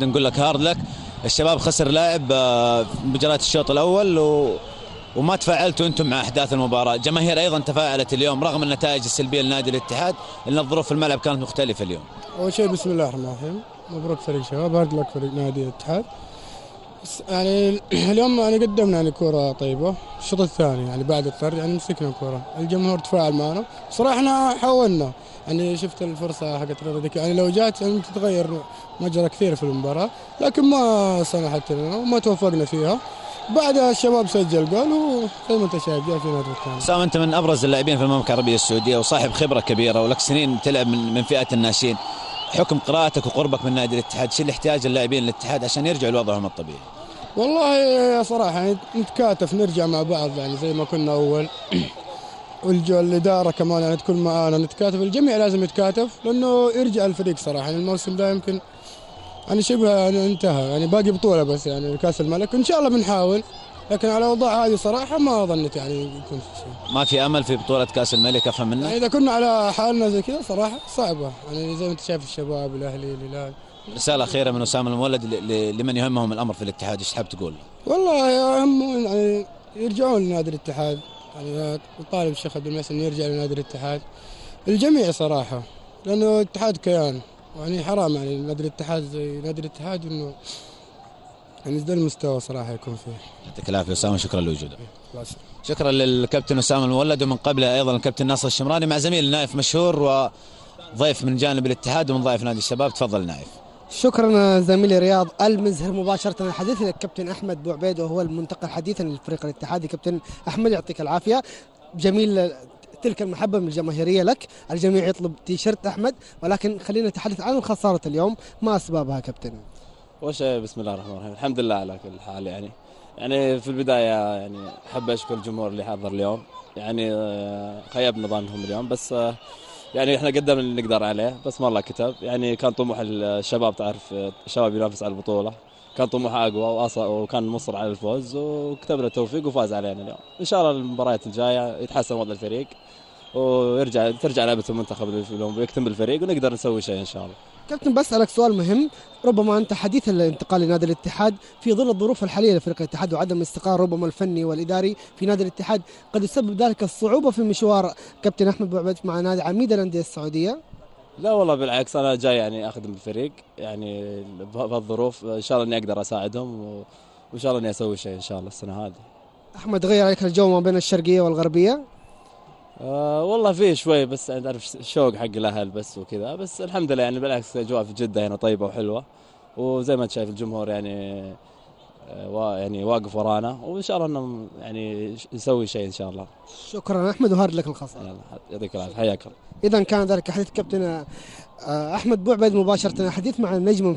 نقول لك hard luck. الشباب خسر لاعب آه، مباراه الشوط الأول و... وما تفاعلتوا أنتم مع أحداث المباراة، جماهير أيضا تفاعلت اليوم رغم النتائج السلبية لنادي الاتحاد لأن الظروف في الملعب كانت مختلفة اليوم. أول شيء بسم الله الرحمن الرحيم. مبروك فريق شباب hard luck فريق نادي الاتحاد. يعني اليوم يعني قدمنا يعني كورة طيبة. الشوط الثاني يعني بعد الطرد يعني مسكنا كوره الجمهور تفاعل معنا. صراحة إحنا حاولنا. يعني شفت الفرصة حقت ديك. يعني لو جات يعني تتغير مجرى كثير في المباراة. لكن ما سمحت لنا وما توفقنا فيها. بعدها الشباب سجل جول وزي ما أنت شايف جاء فينا هدف ثاني سام أنت من أبرز اللاعبين في المملكة العربية السعودية وصاحب خبرة كبيرة ولك سنين تلعب من من فئه الناشئين. حكم قراءتك وقربك من نادي الاتحاد، شو اللي يحتاج اللاعبين للاتحاد عشان يرجعوا لوضعهم الطبيعي؟ والله صراحة نتكاتف نرجع مع بعض يعني زي ما كنا أول والجو الإدارة كمان يعني تكون معانا نتكاتف الجميع لازم يتكاتف لأنه يرجع الفريق صراحة يعني الموسم ده يمكن يعني شبه يعني انتهى يعني باقي بطولة بس يعني كأس الملك إن شاء الله بنحاول لكن على الأوضاع هذه صراحة ما ظنيت يعني يكون في شيء. ما في أمل في بطولة كأس الملك أفهم منك؟ يعني إذا كنا على حالنا زي كذا صراحة صعبة. يعني زي ما أنت شايف الشباب الأهلي الهلال. رساله اخيره من أسامة المولد لمن يهمهم الأمر في الاتحاد إيش تحب تقول؟ والله اهم يعني يرجعون لنادي الاتحاد. يعني طالب الشيخ عبد المحسن يرجع لنادي الاتحاد. الجميع صراحة لأنه الاتحاد كيان. يعني حرام يعني نادي الاتحاد زي نادي الاتحاد إنه يعني ذا المستوى صراحة يكون فيه. يعطيك العافية أسامة شكرا لوجودك. خلاص شكرا للكابتن أسامة المولد ومن قبله أيضا الكابتن ناصر الشمراني مع زميل نايف مشهور وضيف من جانب الاتحاد ومن ضيف نادي الشباب. تفضل نايف. شكرا زميلي رياض. المزهر مباشرة الحديث للكابتن أحمد بوعبيد وهو المنتقل حديثا للفريق الاتحادي. كابتن أحمد يعطيك العافية. جميل تلك المحبة من الجماهيرية لك. الجميع يطلب تيشيرت أحمد ولكن خلينا نتحدث عن خسارة اليوم. ما أسبابها كابتن؟ شيء بسم الله الرحمن الرحيم. الحمد لله على كل حال يعني. يعني في البداية يعني أحب أشكر الجمهور اللي حضر اليوم. يعني آه، خيبنا ظنهم اليوم. بس آه، يعني إحنا قدمنا اللي نقدر عليه. بس ما الله كتب. يعني كان طموح الشباب تعرف الشباب ينافس على البطولة. كان طموحه أقوى وكان مصر على الفوز وكتبنا التوفيق وفاز علينا اليوم. إن شاء الله المباريات الجاية يتحسن وضع الفريق. ويرجع ترجع لعبة المنتخب ويكتمل الفريق ونقدر نسوي شيء إن شاء الله. كابتن بسألك سؤال مهم. ربما أنت حديث الانتقال لنادي الاتحاد في ظل الظروف الحالية لفريق الاتحاد وعدم الاستقرار ربما الفني والإداري في نادي الاتحاد قد يسبب ذلك الصعوبة في مشوار كابتن أحمد بوعبيد مع نادي عميد الأندية السعودية؟ لا والله بالعكس أنا جاي يعني أخدم الفريق. يعني بهالظروف إن شاء الله إني أقدر أساعدهم وإن شاء الله إني أسوي شيء إن شاء الله السنة هذه. أحمد غير عليك الجو ما بين الشرقية والغربية؟ آه والله في شوي بس يعني تعرف شوق حق الأهل بس وكذا. بس الحمد لله يعني بالعكس أجواء في جدة هنا طيبة وحلوة. وزي ما أنت شايف الجمهور يعني آه يعني واقف ورانا. وإن شاء الله إنه يعني نسوي شيء إن شاء الله. شكرا أحمد وهارد لك الخسارة يلا يعطيك العافية. حياك الله. إذا كان ذلك حديث كابتن آه، أحمد بوعبيد مباشرة حديث مع النجم